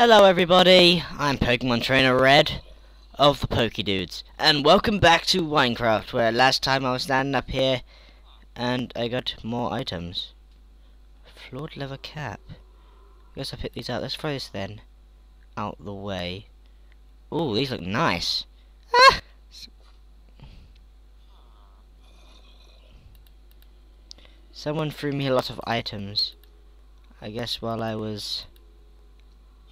Hello everybody, I'm Pokemon Trainer Red of the Pokedudes and welcome back to Minecraft where last time I was standing up here and I got more items. Flawed leather cap. I Guess I picked these out. Let's throw this then out the way. Oh, these look nice. Ah! Someone threw me a lot of items. I guess while I was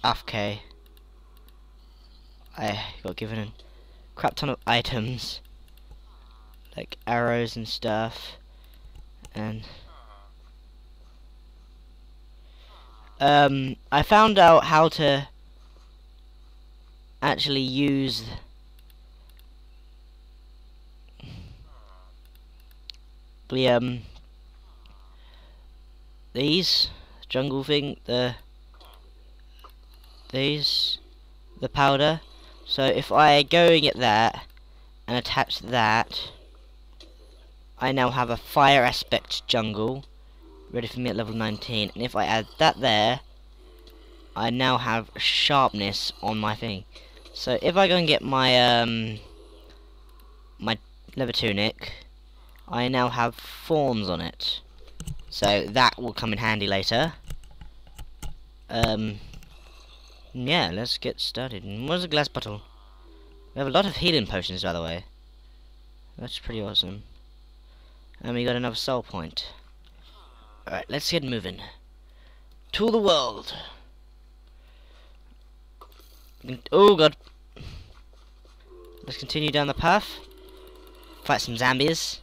AFK, I got given a crap ton of items, like arrows and stuff, and um, I found out how to actually use the um these jungle thing the these the powder. So if I go and get that and attach that I now have a fire aspect jungle ready for me at level 19 and if I add that there I now have sharpness on my thing. So if I go and get my um my leather tunic I now have thorns on it. So that will come in handy later. Um, yeah, let's get started. And what's a glass bottle? We have a lot of healing potions, by the way. That's pretty awesome. And we got another soul point. Alright, let's get moving. To the world. Oh god. Let's continue down the path. Fight some zombies.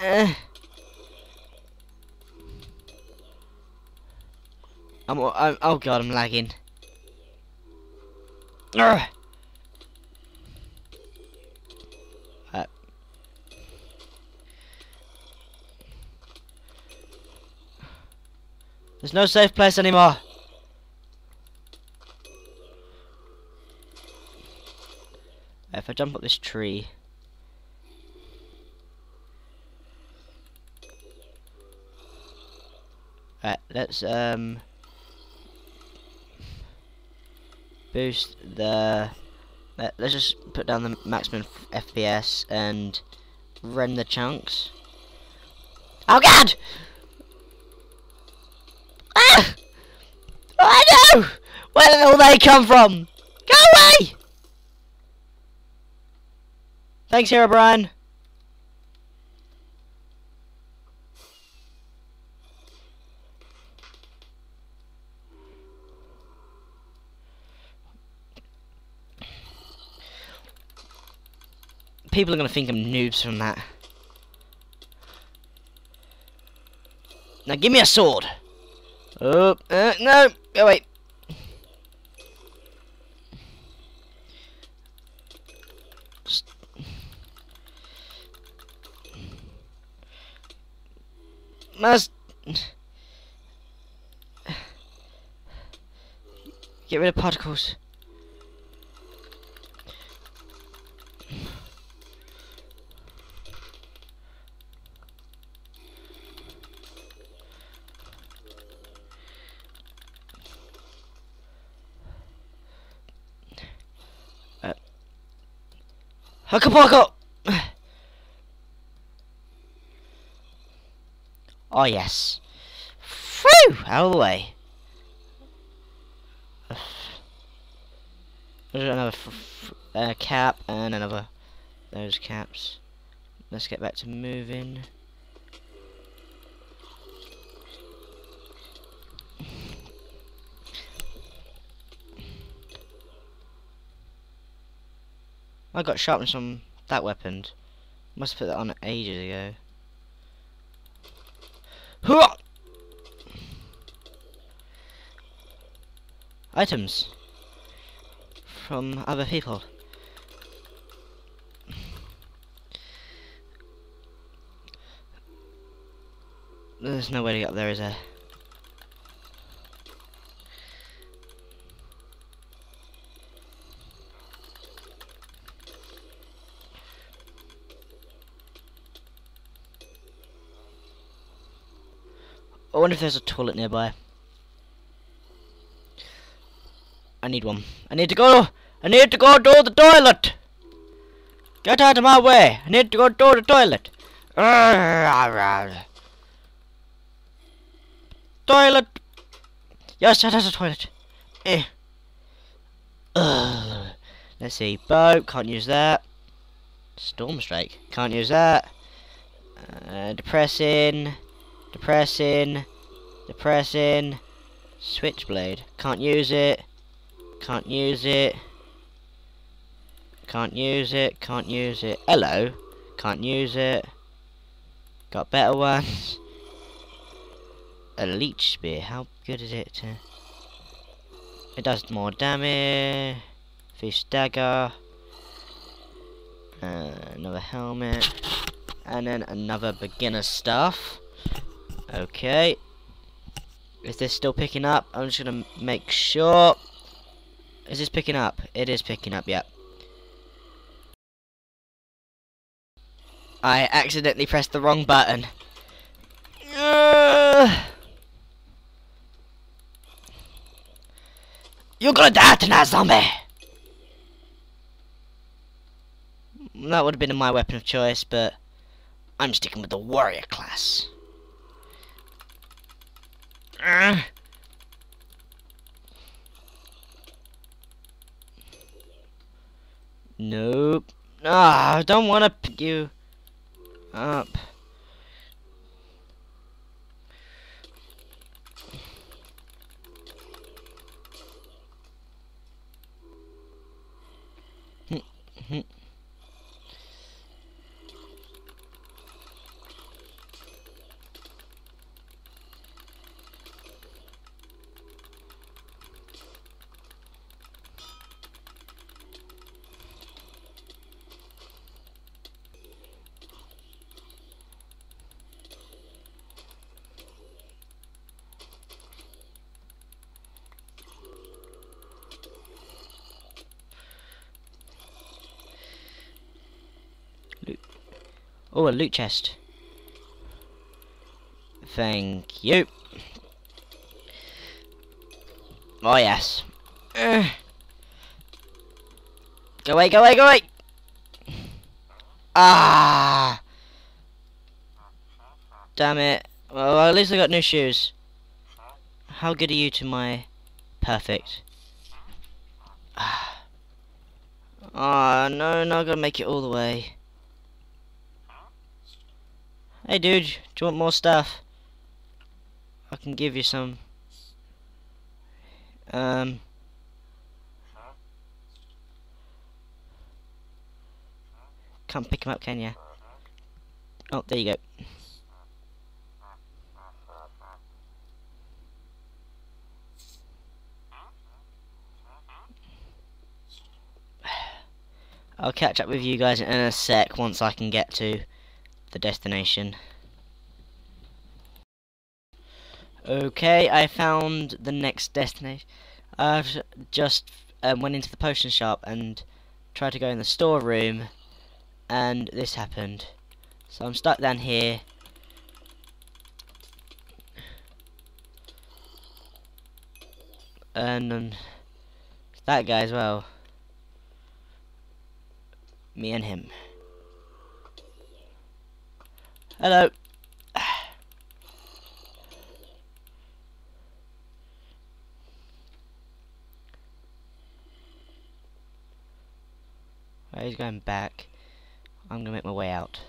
Eh. I'm, I'm oh god, I'm lagging. Urgh. Uh. There's no safe place anymore. If I jump up this tree. Right, let's um boost the let, us just put down the maximum FPS and run the chunks. Oh god! Ah! I know! Where did all they come from? Go away! Thanks, Herobrine. People are going to think I'm noobs from that. Now give me a sword. Oh, uh, no. Oh, wait. Must... Get rid of particles. Huckapaka! Oh yes. Phew! Out of the way. There's another uh, cap and another those caps. Let's get back to moving. I got sharpness on that weapon. Must have put that on ages ago. Items from other people. There's no way to get up there, is there? Wonder if there's a toilet nearby. I need one. I need to go. I need to go to the toilet. Get out of my way. I need to go to the toilet. Toilet. Yes, that has a toilet. Eh. Let's see. Boat. Can't use that. Storm strike. Can't use that. Uh, depressing. Depressing. Depressing. Switchblade. Can't use it. Can't use it. Can't use it. Can't use it. Hello. Can't use it. Got better ones. A leech spear. How good is it? To... It does more damage. Fish dagger. Uh, another helmet. And then another beginner stuff. Okay. Is this still picking up? I'm just gonna make sure. Is this picking up? It is picking up, yep. I accidentally pressed the wrong button. You're gonna die tonight, zombie! That would have been my weapon of choice, but I'm sticking with the warrior class. Nope. Ah, I don't want to pick you up. Oh, a loot chest. Thank you. Oh, yes. Uh. Go away, go away, go away! Ah! Damn it. Well, at least I got new shoes. How good are you to my perfect? Ah, oh, no, not gonna make it all the way. Hey dude, do you want more stuff? I can give you some. Um. Can't pick him up, can you? Oh, there you go. I'll catch up with you guys in a sec once I can get to the destination. Okay, I found the next destination. I've just um, went into the potion shop and tried to go in the storeroom, and this happened. So I'm stuck down here. And um, that guy as well. Me and him. Hello. he's going back. I'm gonna make my way out.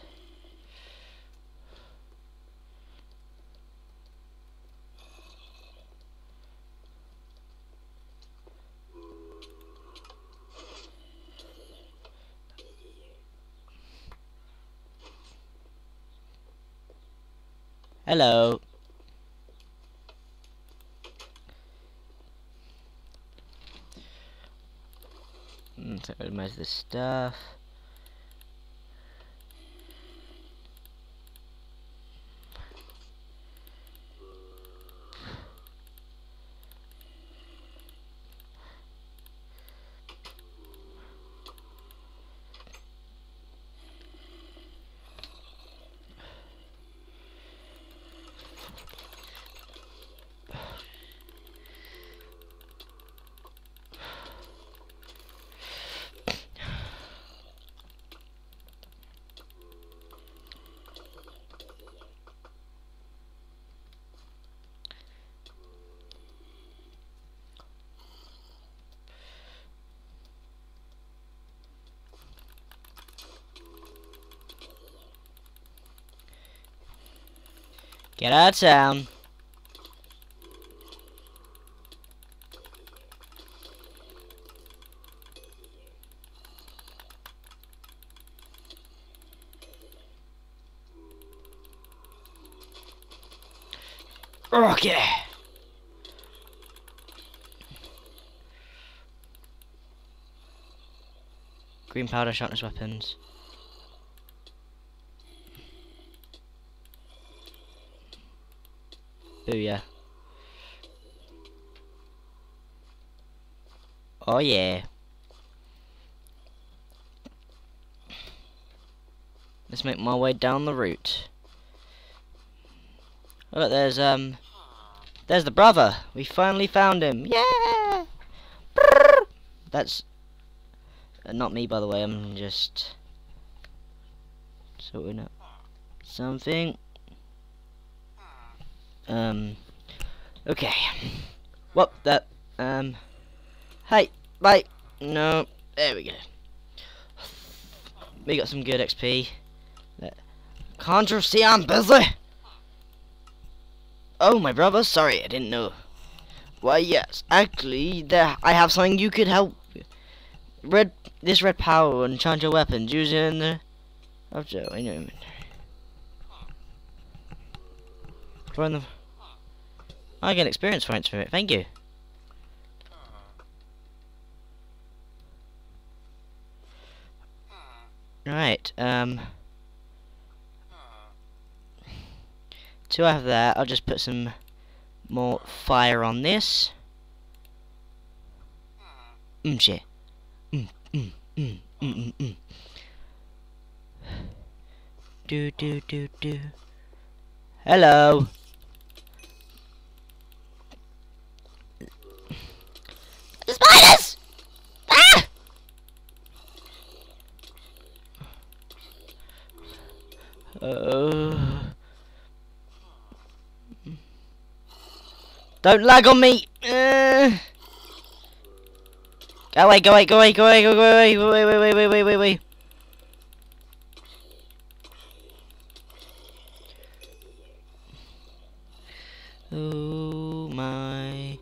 Hello. Mm, Most of the stuff. Get out of town. Okay. Green powder, sharpness weapons. Booyah. Oh yeah. Let's make my way down the route. Oh, look, there's um, there's the brother. We finally found him. Yeah. Brrr. That's uh, not me, by the way. I'm just sorting out something. Um. Okay. What that? Um. Hey, bye. No. There we go. We got some good XP. Can't you see I'm busy? Oh, my brother. Sorry, I didn't know. Why, yes. Actually, there I have something you could help. Red. This red power and charge your weapons using the. Oh, Joe. I know. Join them. I get experience points from it. Thank you. Right. Um. To have that, I'll just put some more fire on this. Mm, shit. Mm, mm, mm, mm, mm, mm. Do, do, do, do. Hello. The spiders! Ah! Uh, don't lag on me! Uh, go away, go away, go away, go away, go away, go away, wait, wait, wait, wait, wait, wait. Oh my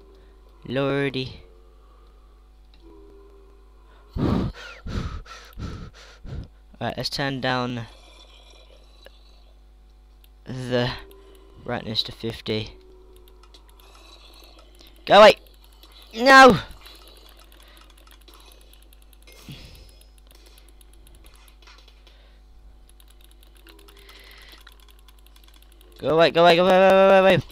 lordy. Alright, let's turn down the brightness to 50. Go away! No! Go away, go away, go away, away, away, away.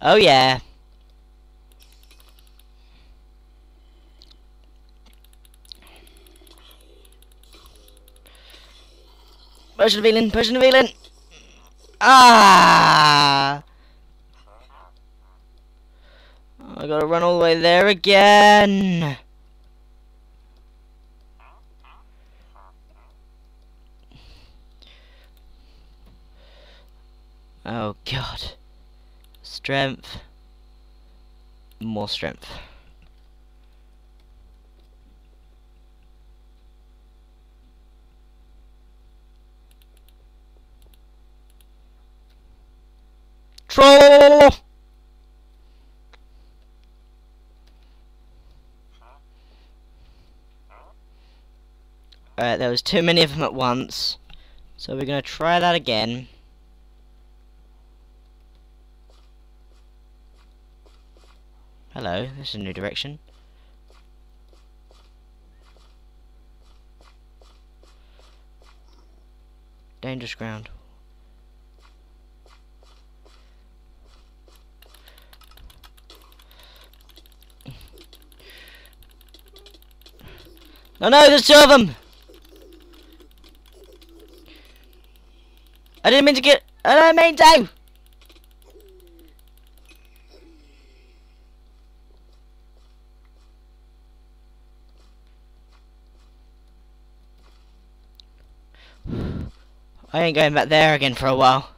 Oh yeah. Potion of healing, potion of healing. Ah! I gotta run all the way there again. Oh god. Strength. More strength. Troll! Alright, there was too many of them at once. So we're gonna try that again. Hello, this is a new direction. Dangerous ground. Oh no, there's two of them! I didn't mean to get... I didn't mean to! I ain't going back there again for a while.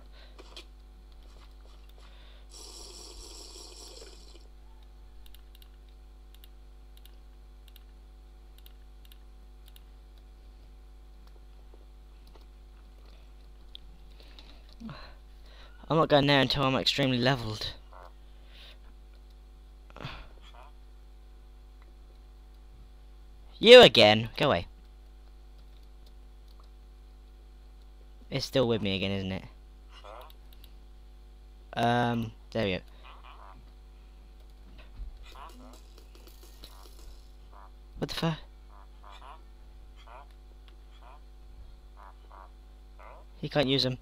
I'm not going there until I'm extremely leveled. You again. Go away. It's still with me again, isn't it? Um, there we go. What the fuck? He can't use them.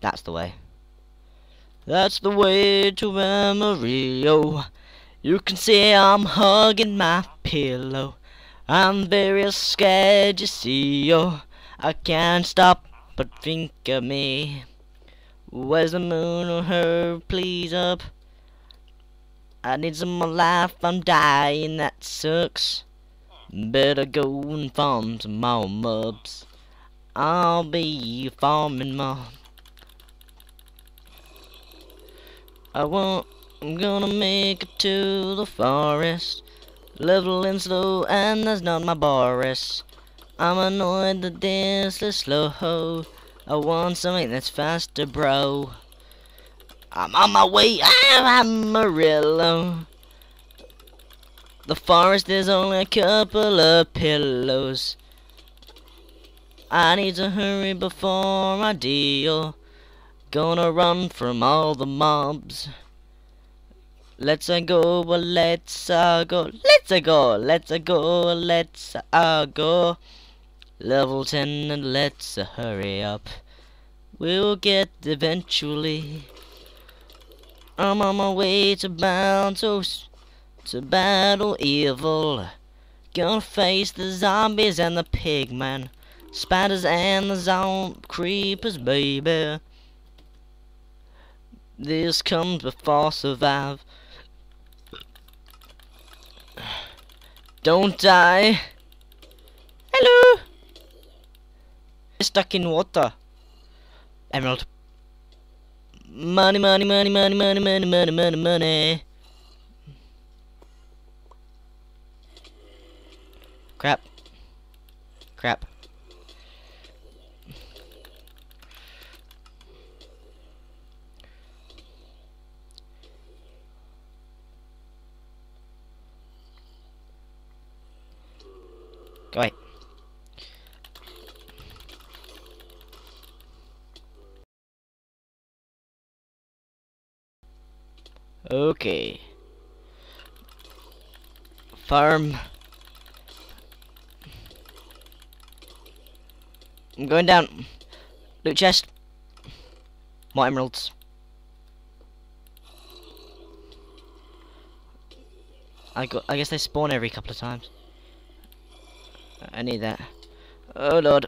That's the way. That's the way to Amarillo. You can see I'm hugging my pillow. I'm very scared you see yo. I can't stop but think of me. Where's the moon or her please up? I need some more life, I'm dying, that sucks. Better go and farm some more mobs. I'll be farming more. I want, I'm gonna make it to the forest. Leveling slow and that's not my Boris. I'm annoyed that this is slow. I want something that's faster, bro. I'm on my way, I'm Amarillo. The forest is only a couple of pillows. I need to hurry before I deal. Gonna run from all the mobs. Let's -a go, let's -a go, let's -a go, let's go, let's go. Level 10 and let's hurry up. We'll get eventually. I'm on my way to battle, to battle evil. Gonna face the zombies and the pigmen, spiders and the zombie creepers, baby. This comes before survive. Don't die. Hello. Stuck in water. Emerald. Money, money, money, money, money, money, money, money, money. Crap. Crap. Go away. Okay. Farm. I'm going down. Loot chest. More emeralds. I got. I guess they spawn every couple of times. I need that. Oh lord.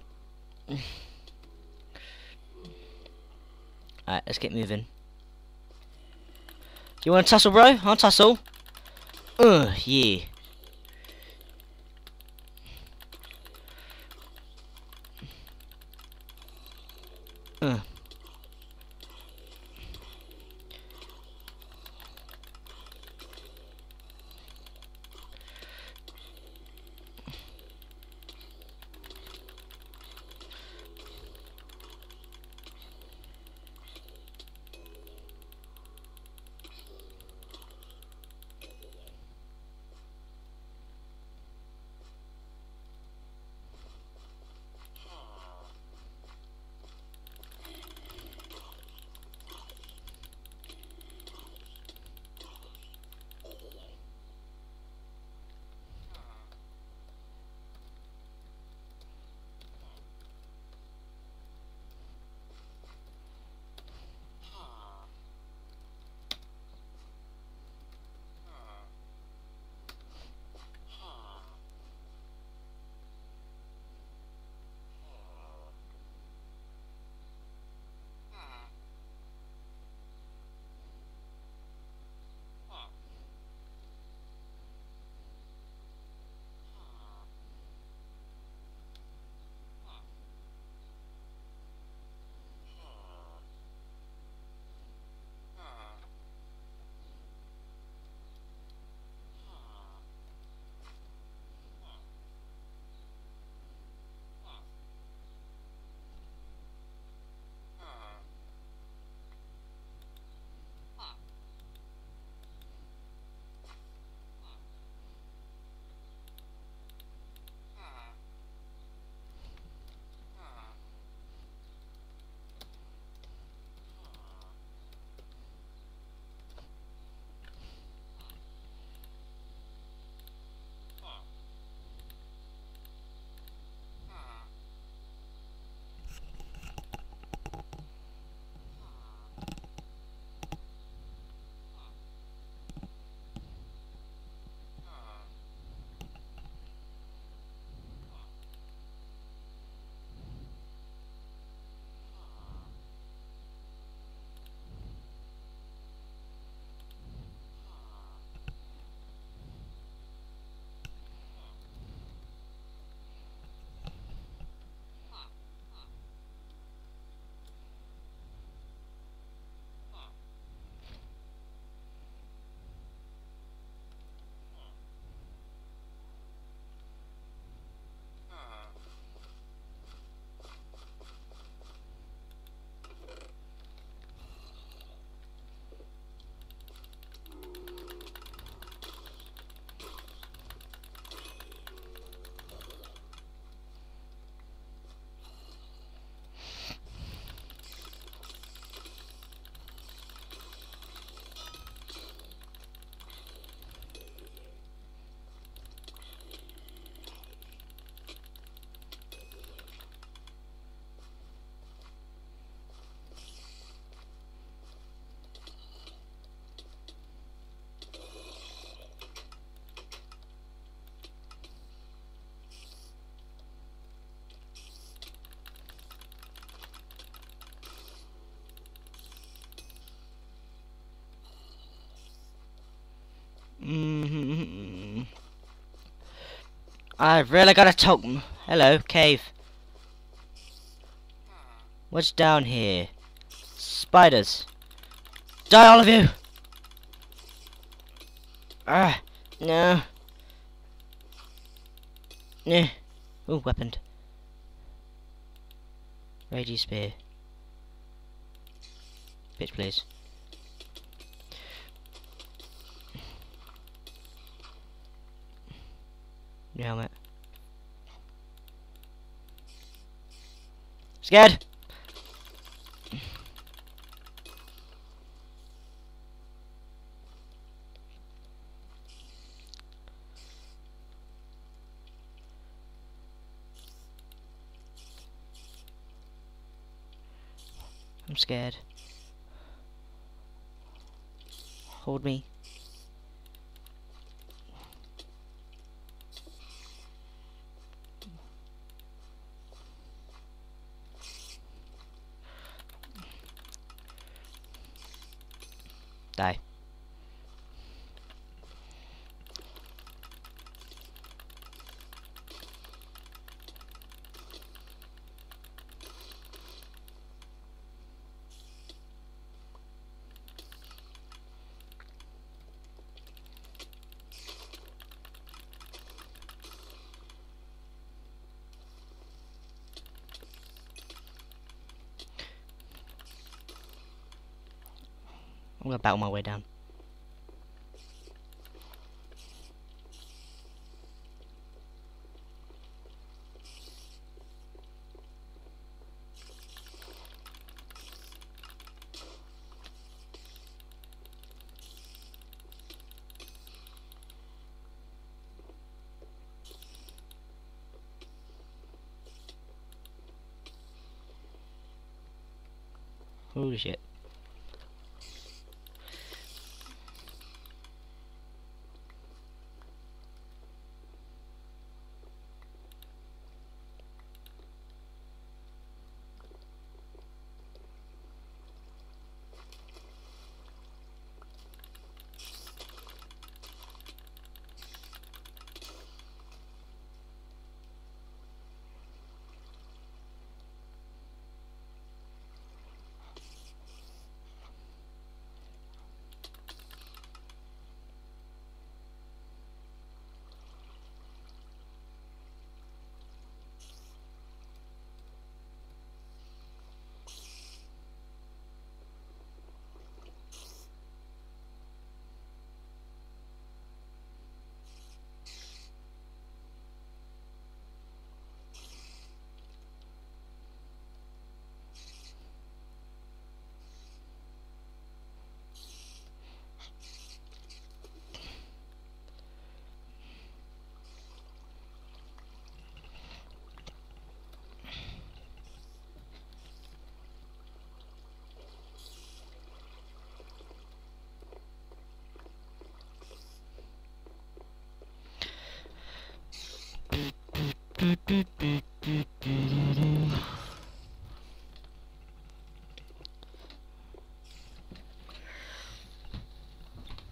Alright, let's get moving. You want to tussle, bro? I'll tussle. Ugh, yeah. Ugh. I've really got a token. Hello, cave. What's down here? Spiders. Die, all of you! Ah, no. Nah. Ooh, weaponed. Radio spear. Bitch, please. Your helmet. Scared? I'm scared. Hold me. Die. I'm gonna battle my way down.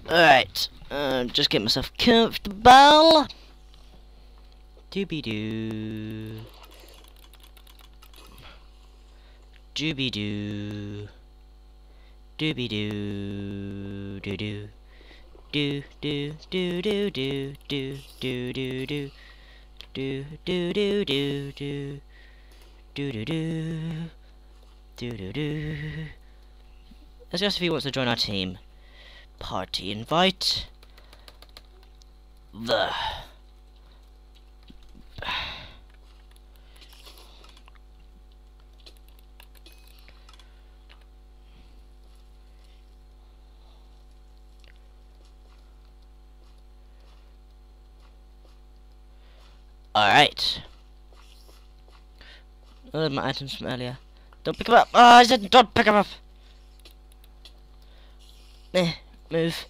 Alright, uh, just get myself comfortable. Doobie doo. Doobie doo. Doobie doo. Doo doo. Do do do do do do do do do do do do do do do do do do do do Let's ask if he wants to join our team. Party invite. The Alright. Oh, my items from earlier. Don't pick them up! Oh, I said don't pick them up! Eh, move.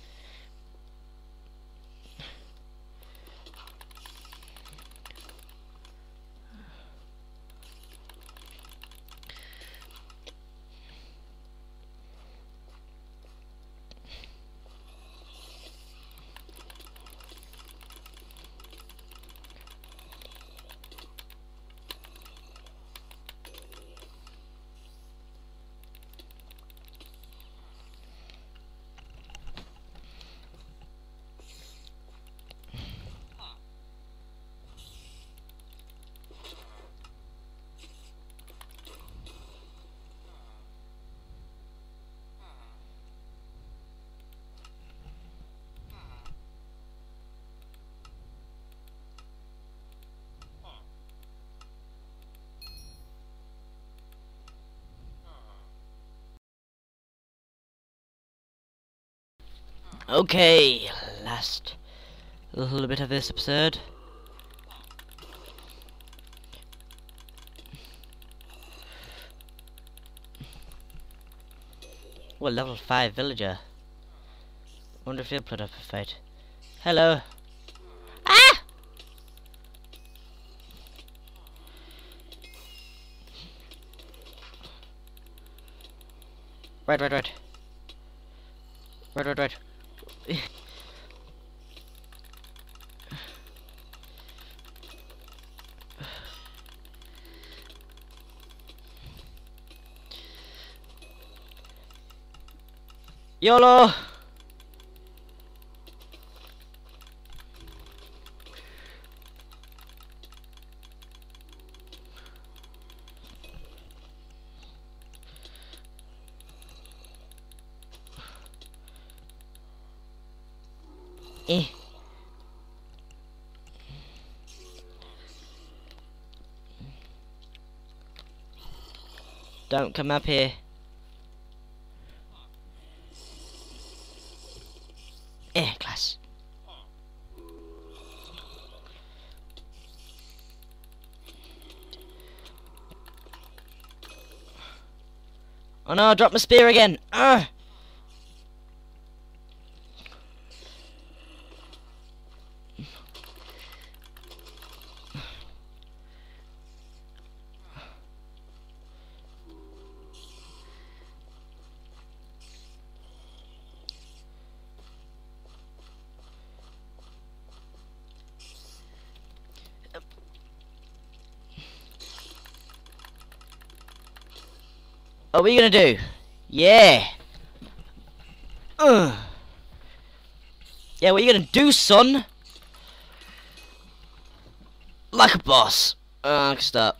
Okay, last little bit of this episode. Well, level 5 villager. Wonder if he'll put up a fight. Hello. Ah! Right, right, right. Right, right, right. YOLO! Don't come up here. Eh, class. Oh no, I dropped my spear again. Ugh. Are we gonna do? Yeah. Ugh. Yeah, what are you gonna do, son? Like a boss. Uh, I can start.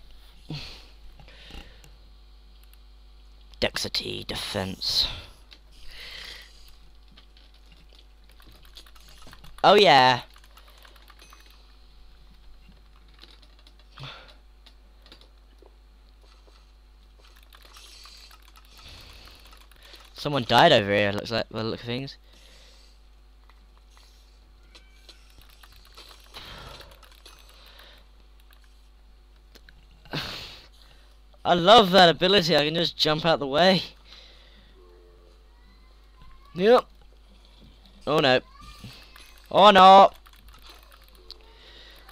Dexterity, defense. Oh yeah. Someone died over here, looks like, by the look of things. I love that ability, I can just jump out the way. Yep. Oh no. Oh no.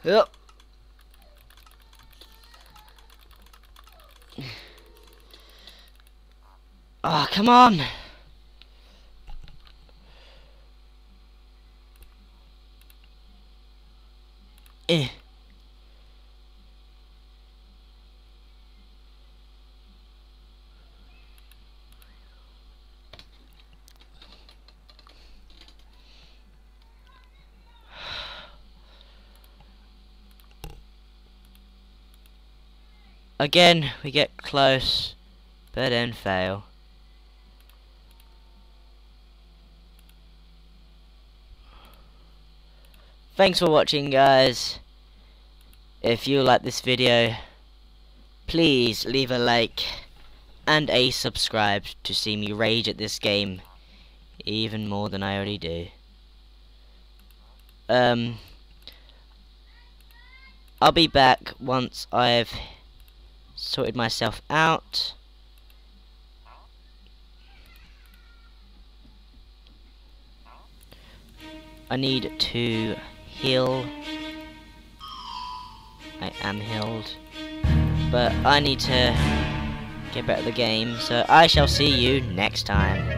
Yep. Ah, oh, come on. Eh. Again, we get close, but then fail. Thanks for watching guys. If you like this video, please leave a like and a subscribe to see me rage at this game even more than I already do. Um, I'll be back once I've sorted myself out. I need to heal. I am healed. But I need to get better at the game, so I shall see you next time.